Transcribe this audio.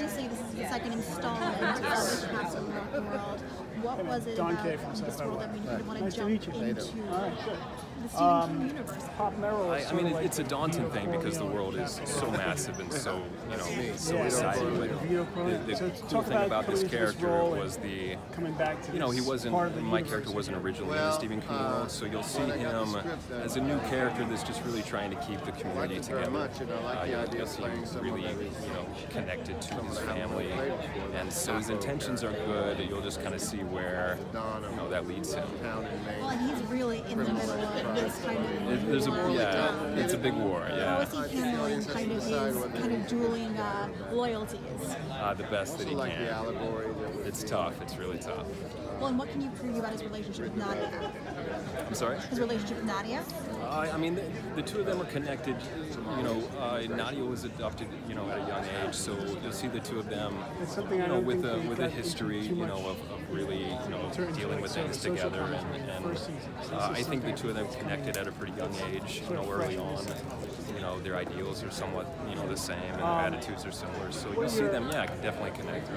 obviously this is the second installment of this Castle Rock World. What was it Don about Kay from this world that made you want to Nice to jump meet you. into All right, good. the Stephen King universe? Pop Merrill. I, I mean, it, like it's a daunting thing because the world is so massive and so, you know, so Yeah, exciting. But the, the cool thing about about this coming into this character was the, coming back to you know, he wasn't, part of the my character wasn't originally in the Stephen King uh, world, so you'll see I got the him as a new character that's just really trying to keep the community together. I like Uh, the you'll- of see playing him someone really, you know, connected to his someone I haven't family, and so his intentions are good. You'll just kind of see where, you know, that leads him. Well, and he's really in the middle of this kind of There's a war. yeah, it's a big war. Yeah, is he handling kind of his kind of dueling uh, loyalties? uh, the best that he can. allegory that was It's tough. It's really tough. Well, and what can you preview about his relationship with Nadia? I'm sorry. His relationship with Nadia? I, I mean, the, the two of them are connected. You know, uh, Nadia was adopted, you know, at a young age, so you'll see the two of them, It's something you I know, don't with think a we with a got into history, you know, of, of really, you know, dealing with things together, and, and the first season. So uh, I think the two of them connected at a pretty young age, you know, early on. You know, their ideals are somewhat, you know, the same, and their attitudes are similar. So you'll see them, yeah, definitely connect.